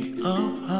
way up high.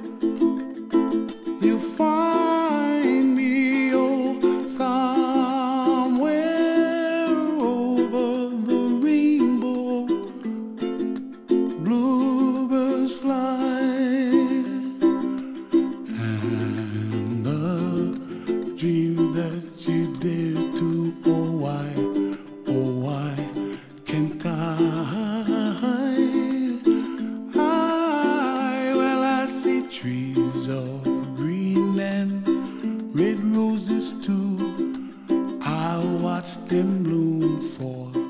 find me, oh, somewhere over the rainbow. Bluebirds fly, and the dreams that you dare to, oh why, oh why can't I? I well I see trees of too. I watch them bloom for